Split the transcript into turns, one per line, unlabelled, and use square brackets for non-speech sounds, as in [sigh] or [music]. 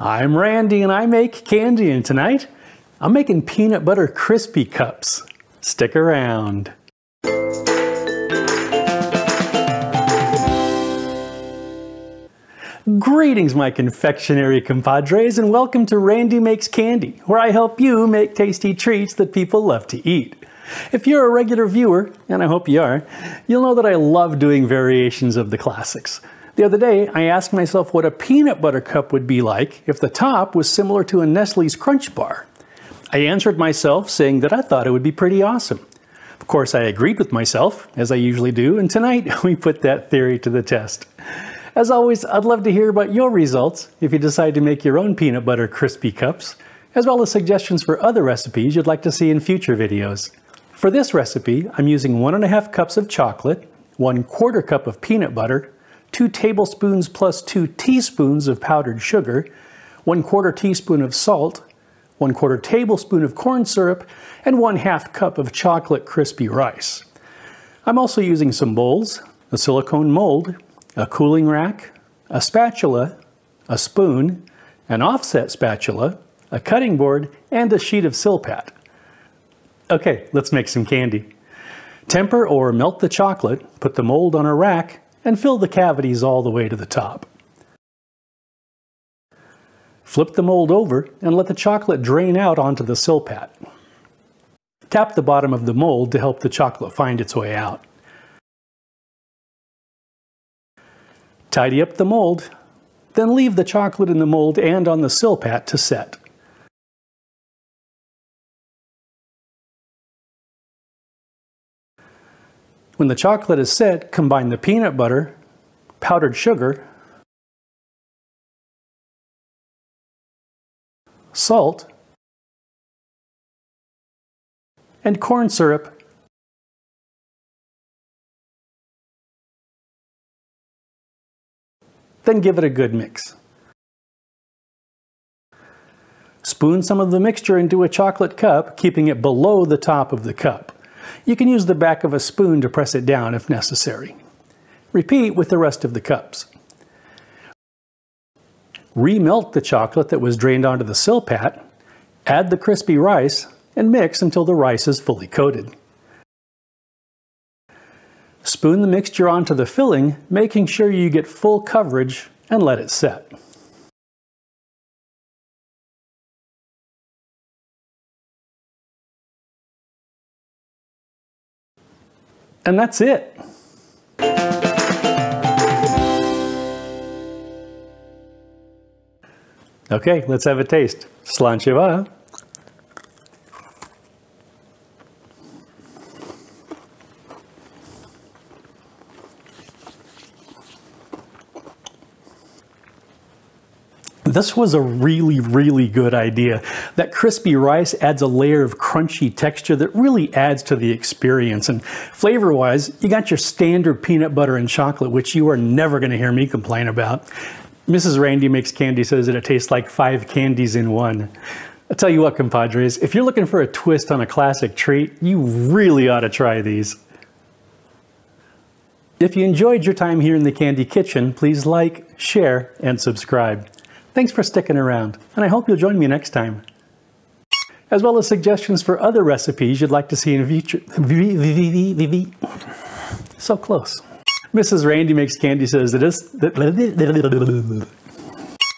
I'm Randy and I make candy and tonight I'm making peanut butter crispy cups. Stick around. Greetings my confectionery compadres and welcome to Randy Makes Candy, where I help you make tasty treats that people love to eat. If you're a regular viewer, and I hope you are, you'll know that I love doing variations of the classics. The other day, I asked myself what a peanut butter cup would be like if the top was similar to a Nestle's Crunch Bar. I answered myself saying that I thought it would be pretty awesome. Of course, I agreed with myself, as I usually do, and tonight [laughs] we put that theory to the test. As always, I'd love to hear about your results if you decide to make your own peanut butter crispy cups, as well as suggestions for other recipes you'd like to see in future videos. For this recipe, I'm using one and a half cups of chocolate, one quarter cup of peanut butter, 2 tablespoons plus 2 teaspoons of powdered sugar, 1 quarter teaspoon of salt, 1 quarter tablespoon of corn syrup, and 1 half cup of chocolate crispy rice. I'm also using some bowls, a silicone mold, a cooling rack, a spatula, a spoon, an offset spatula, a cutting board, and a sheet of Silpat. Okay, let's make some candy. Temper or melt the chocolate, put the mold on a rack, and fill the cavities all the way to the top. Flip the mold over and let the chocolate drain out onto the silpat. Tap the bottom of the mold to help the chocolate find its way out. Tidy up the mold, then leave the chocolate in the mold and on the silpat to set. When the chocolate is set, combine the peanut butter, powdered sugar, salt, and corn syrup then give it a good mix. Spoon some of the mixture into a chocolate cup, keeping it below the top of the cup. You can use the back of a spoon to press it down if necessary. Repeat with the rest of the cups. Remelt the chocolate that was drained onto the silpat, add the crispy rice, and mix until the rice is fully coated. Spoon the mixture onto the filling, making sure you get full coverage, and let it set. And that's it. Okay, let's have a taste. Slanchiva. This was a really, really good idea. That crispy rice adds a layer of crunchy texture that really adds to the experience. And flavor-wise, you got your standard peanut butter and chocolate, which you are never going to hear me complain about. Mrs. Randy Makes Candy says that it tastes like five candies in one. I'll tell you what, compadres, if you're looking for a twist on a classic treat, you really ought to try these. If you enjoyed your time here in the Candy Kitchen, please like, share, and subscribe. Thanks for sticking around, and I hope you'll join me next time. As well as suggestions for other recipes you'd like to see in future. So close. Mrs. Randy Makes Candy says that is.